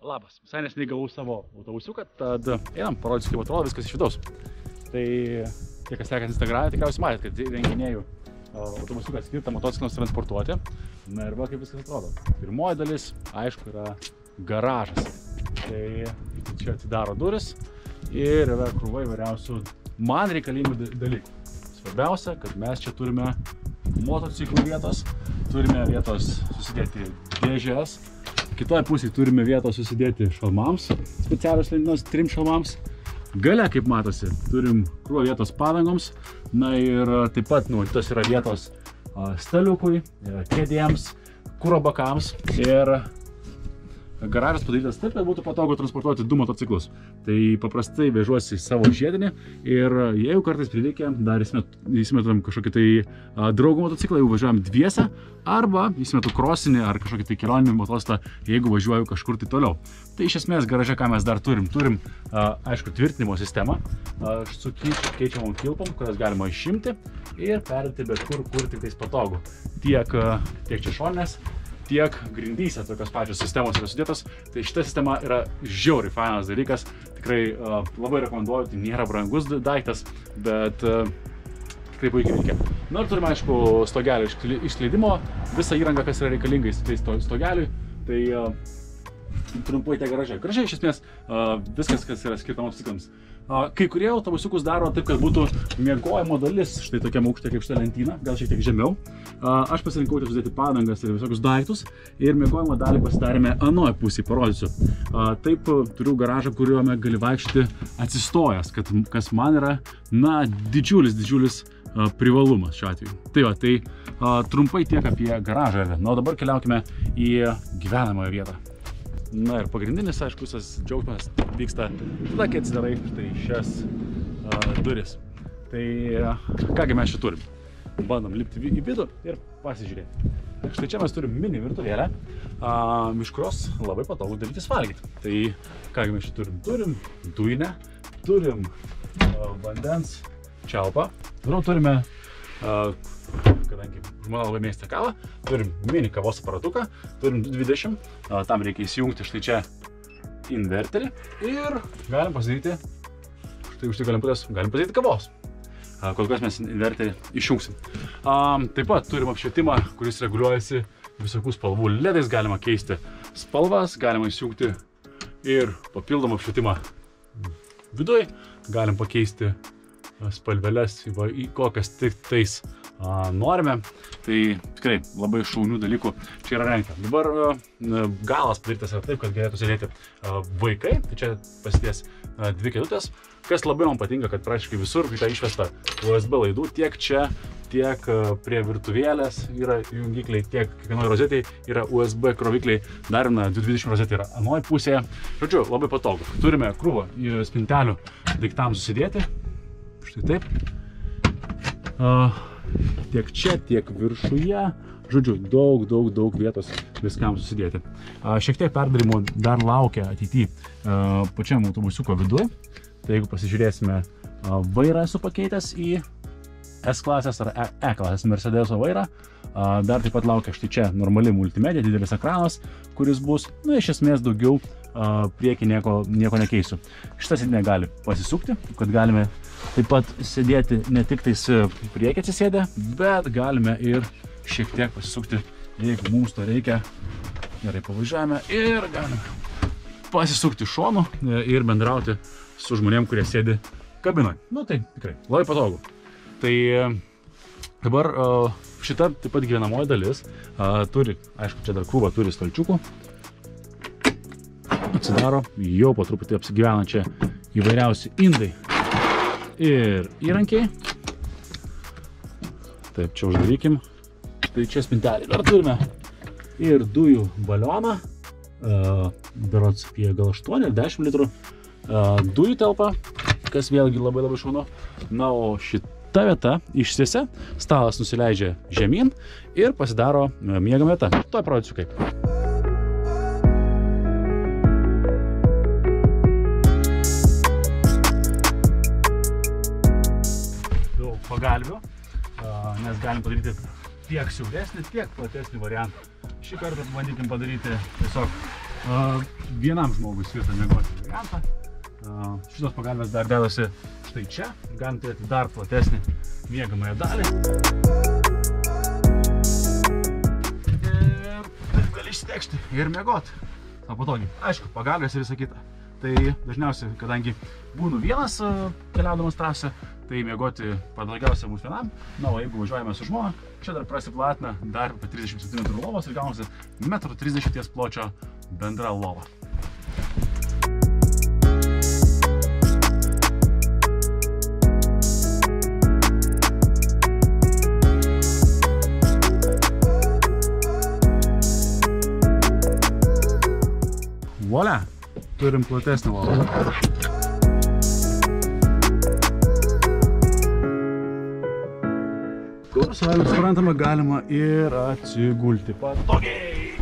Labas, visai nesiniai gavau savo autobusiuką, tad einam, parodysiu, kaip atrodo viskas iš vidaus. Tai tie, kas sekate Instagram'e, tikriausiai matėt, kad renginėjau autobusiuką skirtą motociklams transportuoti. Na ir va kaip viskas atrodo. Pirmoji dalis, aišku, yra garažas. Tai čia atsidaro duris ir yra krūva įvairiausių man reikalingų da- dalykų. Svarbiausia, kad mes čia turime motociklų vietos, turime vietos susidėti dėžės, kitoje pusėje turime vietos susidėti šalmams, specialios lentynos trim šalmams. Gale, kaip matosi, turim krūvą vietos padangoms, na ir taip pat numatytos yra vietos a, staliukui, e, kėdėms, kūro bakams ir garažas padarytas taip, kad būtų patogu transportuoti du motociklus. Tai paprastai vežuosi savo žiedinį ir jeigu kartais prireikia, dar įsimet- įsimetam kažkokį tai draugų motociklą, jeigu važiuojam dviese, arba įsimetu krosinį ar kažkokį tai kelioninį motostą, jeigu važiuoju kažkur tai toliau. Tai iš esmės garaže ką mes dar turim? Turim, aišku, tvirtinimo sistemą su keič- keičiamom kilpom, kurias galima išimti ir perėti bet kur, kur tik tais patogu. Tiek, tiek čia šonės, tiek grindyse tokios pačios sistemos yra sudėtos. Tai šita sistema yra žiauriai fainas dalykas. Tikrai uh, labai rekomenduoju, tai nėra brangus da- daiktas, bet uh, tikrai puikiai veikia. Na ir turime, aišku, iškli- išleidimo, visą įrangą, kas yra reikalinga įsitais to stogeliui. Tai uh, trumpai tie garažai. Garažai iš esmės uh, viskas, kas yra skirta motociklams. Kai kurie autobusiukus daro taip, kad būtų miegojimo dalis štai tokiam aukšte kaip šitą lentyną, gal šiek tiek žemiau. Aš pasirinkau čia sudėti padangas ir visokius daiktus ir miegojimo dalį pasidarėme anoje pusėje, parodysiu. Taip uh, turiu garažą, kuriuome gali vaikščioti atsistojęs, kad, kas man yra, na, didžiulis, didžiulis privalumas šiuo atveju. Tai va, tai uh, trumpai tiek apie garažą. Na, o dabar keliaukime į gyvenamąją vietą. Na ir pagrindinis, aišku, visas džiaugsmas vyksta tada, kai atsidarai štai šias uh, duris. Tai uh, kągi mes čia turim? Bandom lipti į vidų ir pasižiūrėti. Štai čia mes turim mini virtuvėlę, uh, iš kurios labai patogu darytis valgyti. Tai kągi mes čia turim? Turim dujinę, turim uh, vandens čiaupą, toliau turime uh, kadangi žmona labai mėgsta kavą, turim mini kavos aparatuką, turim 20, a, tam reikia įsijungti štai čia inverterį ir galim pasidaryti, štai už tai galim putės, galim pasidaryti kavos. Kol kas mes inverterį išjungsim. Taip pat turim apšvietimą, kuris reguliuojasi visokių spalvų ledais, galima keisti spalvas, galima įsijungti ir papildomą apšvietimą viduje, galim pakeisti spalveles į, kokias tik tais a, norime. Tai tikrai labai šaunių dalykų čia yra renka. Dabar a, galas padarytas yra taip, kad galėtų sėdėti a, vaikai, tai čia pasidės a, dvi kėdutės. Kas labai man patinka, kad praktiškai visur yra išvesta USB laidų, tiek čia, tiek prie virtuvėlės yra jungikliai, tiek kiekvienoje rozetėje yra USB krovikliai, dar viena 220 rozetė yra anoje pusėje. Žodžiu, labai patogu. Turime krūvą spintelių daiktams susidėti. Štai taip. Uh, tiek čia, tiek viršuje. Žodžiu, daug, daug, daug vietos viskam susidėti. Uh, šiek tiek perdarimo dar laukia ateityje uh, pačiam autobusiuko viduje. Tai jeigu pasižiūrėsime, uh, vairą esu pakeitęs į S klasės ar E, e klasės Mercedeso vairą. Dar taip pat laukia štai čia normali multimedija, didelis ekranas, kuris bus, na, iš esmės daugiau a, priekį nieko, nieko nekeisiu. Šitą sėdinę gali pasisukti, kad galime taip pat sėdėti ne tik tais priekį atsisėdę, bet galime ir šiek tiek pasisukti, jeigu mums to reikia. Gerai pavažiavame ir galime pasisukti šonu e, ir bendrauti su žmonėm, kurie sėdi kabinoje. Nu tai tikrai labai patogu. Tai e, dabar e, šita taip pat gyvenamoji dalis e, turi, aišku, čia dar krūva turi stalčiukų. Atsidaro, jau po truputį apsigyvena čia įvairiausi indai ir įrankiai. Taip, čia uždarykim. Štai čia spintelį dar turime ir dujų balioną. Uh, berots apie gal 8 ar 10 litrų uh, dujų telpa, kas vėlgi labai labai šaunu. Na, o šita vieta išsėse, stalas nusileidžia žemyn ir pasidaro uh, miegama vieta. Tuo parodysiu kaip. Pagalvių, nes galim padaryti tiek siauresnį, tiek platesnį variantą. Šį kartą pabandykim padaryti tiesiog vienam žmogui skirtą miegoti variantą. Šitos pagalbės dar dedasi štai čia, galim turėti dar platesnį miegamąją dalį. Ir taip gali išsitekšti ir miegoti. Na, patogiai. Aišku, pagalbės ir visą kitą. Tai dažniausiai, kadangi būnu vienas keliaudamas trasę, tai miegoti patogiausia bus vienam. Na, o jeigu važiuojame su žmona, čia dar prasiplatina dar apie 30 cm lovos ir gaunasi 1,30 m pločio bendra lova. Volia, turim platesnį lovą. Kur savai suprantama galima ir atsigulti patogiai.